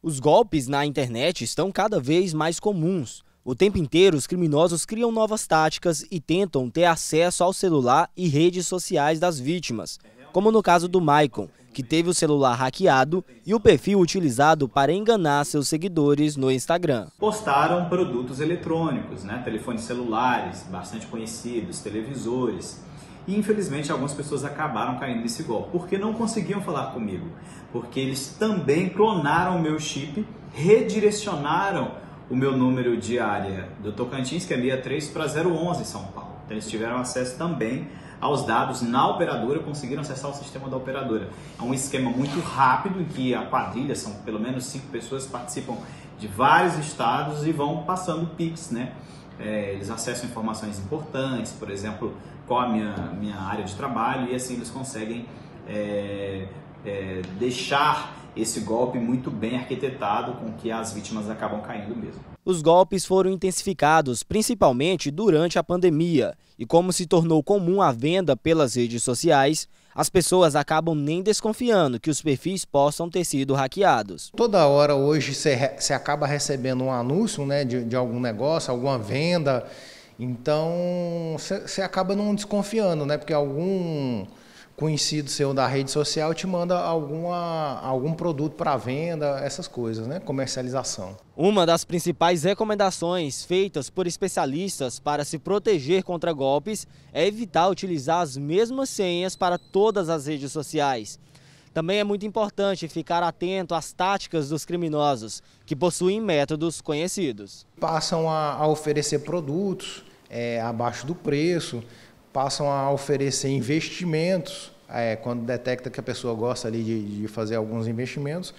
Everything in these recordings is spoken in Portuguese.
Os golpes na internet estão cada vez mais comuns. O tempo inteiro, os criminosos criam novas táticas e tentam ter acesso ao celular e redes sociais das vítimas, como no caso do Maicon, que teve o celular hackeado e o perfil utilizado para enganar seus seguidores no Instagram. Postaram produtos eletrônicos, né? telefones celulares, bastante conhecidos, televisores. E infelizmente algumas pessoas acabaram caindo nesse golpe, porque não conseguiam falar comigo, porque eles também clonaram o meu chip, redirecionaram o meu número de área do Tocantins, que é 63, para 011 São Paulo. Então eles tiveram acesso também aos dados na operadora, conseguiram acessar o sistema da operadora. É um esquema muito rápido em que a quadrilha, são pelo menos cinco pessoas, participam de vários estados e vão passando PIX, né? É, eles acessam informações importantes, por exemplo, qual a minha, minha área de trabalho, e assim eles conseguem é, é, deixar esse golpe muito bem arquitetado com que as vítimas acabam caindo mesmo. Os golpes foram intensificados principalmente durante a pandemia e como se tornou comum a venda pelas redes sociais, as pessoas acabam nem desconfiando que os perfis possam ter sido hackeados. Toda hora hoje você acaba recebendo um anúncio né, de, de algum negócio, alguma venda, então você acaba não desconfiando, né? Porque algum conhecido seu da rede social te manda alguma, algum produto para venda, essas coisas, né? Comercialização. Uma das principais recomendações feitas por especialistas para se proteger contra golpes é evitar utilizar as mesmas senhas para todas as redes sociais. Também é muito importante ficar atento às táticas dos criminosos, que possuem métodos conhecidos. Passam a, a oferecer produtos é, abaixo do preço, passam a oferecer investimentos, é, quando detecta que a pessoa gosta ali de, de fazer alguns investimentos,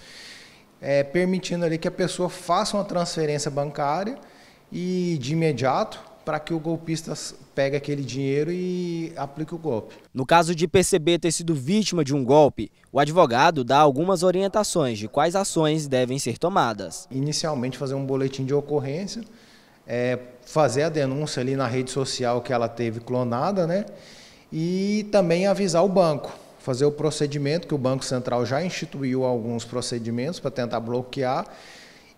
é, permitindo ali que a pessoa faça uma transferência bancária e de imediato para que o golpista pegue aquele dinheiro e aplique o golpe. No caso de perceber ter sido vítima de um golpe, o advogado dá algumas orientações de quais ações devem ser tomadas. Inicialmente fazer um boletim de ocorrência, é, fazer a denúncia ali na rede social que ela teve clonada, né? E também avisar o banco, fazer o procedimento que o Banco Central já instituiu alguns procedimentos para tentar bloquear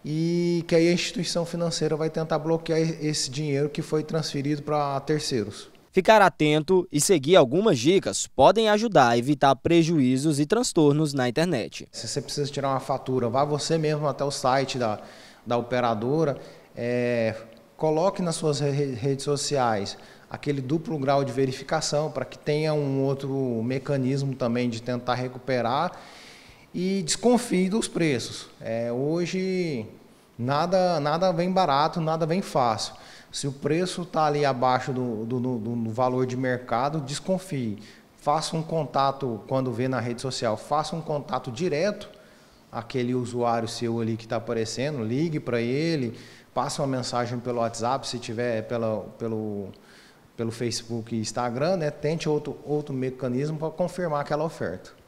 e que aí a instituição financeira vai tentar bloquear esse dinheiro que foi transferido para terceiros. Ficar atento e seguir algumas dicas podem ajudar a evitar prejuízos e transtornos na internet. Se você precisa tirar uma fatura, vá você mesmo até o site da, da operadora, é, coloque nas suas redes sociais aquele duplo grau de verificação para que tenha um outro mecanismo também de tentar recuperar e desconfie dos preços. É, hoje nada, nada vem barato, nada vem fácil. Se o preço está ali abaixo do, do, do, do valor de mercado, desconfie. Faça um contato, quando vê na rede social, faça um contato direto aquele usuário seu ali que está aparecendo, ligue para ele, passe uma mensagem pelo WhatsApp, se tiver pela, pelo, pelo Facebook e Instagram, né, tente outro, outro mecanismo para confirmar aquela oferta.